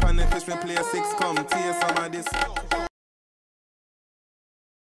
pan if it's play a six come, tear some of this.